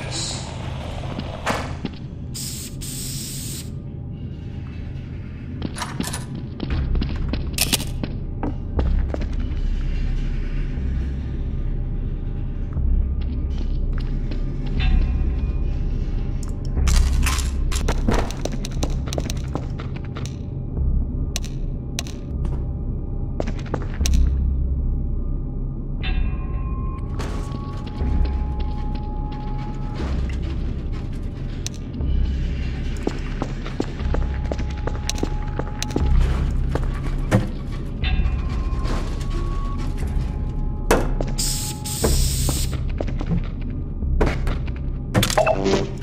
Let's you.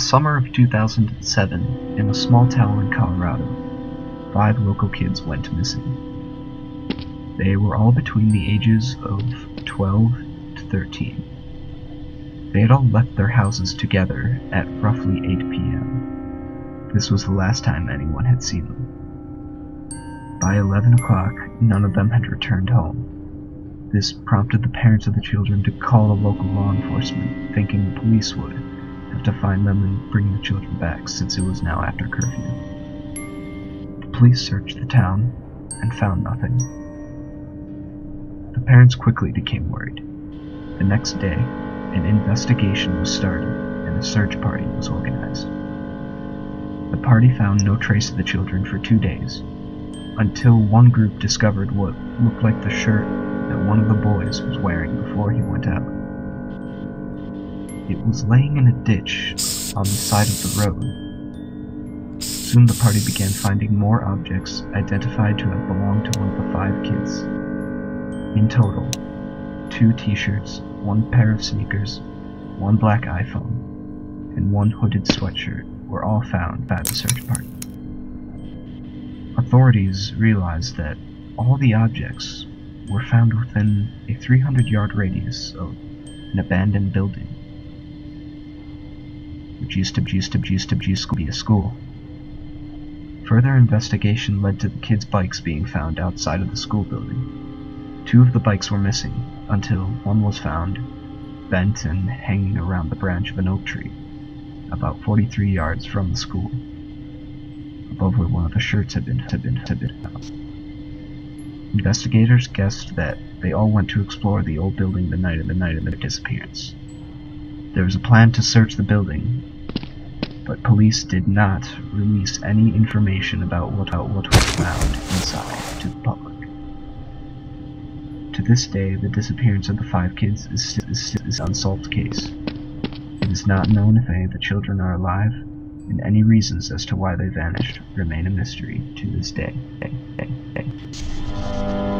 The summer of 2007, in a small town in Colorado, five local kids went missing. They were all between the ages of 12 to 13. They had all left their houses together at roughly 8 p.m. This was the last time anyone had seen them. By 11 o'clock, none of them had returned home. This prompted the parents of the children to call the local law enforcement, thinking the police would to find them and bring the children back since it was now after curfew. The police searched the town and found nothing. The parents quickly became worried. The next day, an investigation was started and a search party was organized. The party found no trace of the children for two days, until one group discovered what looked like the shirt that one of the boys was wearing before he went out. It was laying in a ditch on the side of the road. Soon the party began finding more objects identified to have belonged to one of the five kids. In total, two t-shirts, one pair of sneakers, one black iPhone, and one hooded sweatshirt were all found by the search party. Authorities realized that all the objects were found within a 300 yard radius of an abandoned building which used to used to used to used to be a school. Further investigation led to the kids' bikes being found outside of the school building. Two of the bikes were missing, until one was found, bent and hanging around the branch of an oak tree, about 43 yards from the school, above where one of the shirts had been had been had been found. Investigators guessed that they all went to explore the old building the night of the night of their disappearance. There was a plan to search the building, but police did not release any information about what, what was found inside to the public. To this day, the disappearance of the five kids is, is, is an unsolved case. It is not known if any of the children are alive, and any reasons as to why they vanished remain a mystery to this day. day, day, day.